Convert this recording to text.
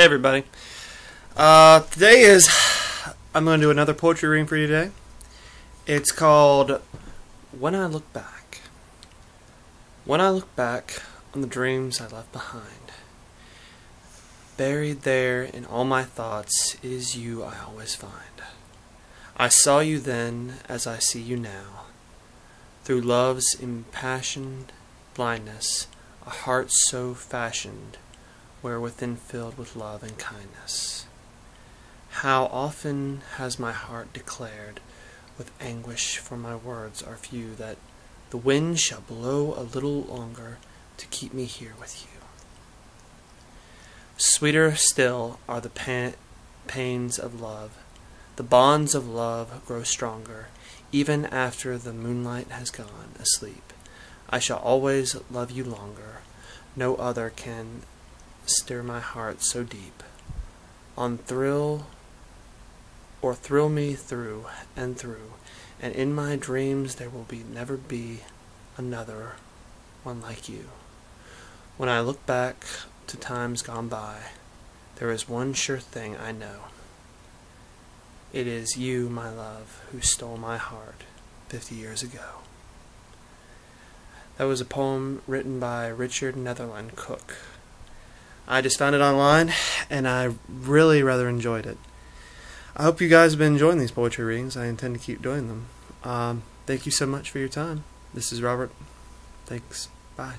Hey everybody. Uh, today is I'm going to do another poetry reading for you today. It's called When I Look Back. When I look back on the dreams I left behind, buried there in all my thoughts is you I always find. I saw you then as I see you now, through love's impassioned blindness, a heart so fashioned where within filled with love and kindness. How often has my heart declared with anguish, for my words are few, that the wind shall blow a little longer to keep me here with you. Sweeter still are the pa- pains of love. The bonds of love grow stronger, even after the moonlight has gone asleep. I shall always love you longer. No other can stir my heart so deep. On thrill or thrill me through and through, and in my dreams there will be never be another one like you. When I look back to times gone by, there is one sure thing I know. It is you, my love, who stole my heart fifty years ago. That was a poem written by Richard Netherland Cook. I just found it online and I really rather enjoyed it. I hope you guys have been enjoying these poetry readings. I intend to keep doing them. Um, thank you so much for your time. This is Robert. Thanks. Bye.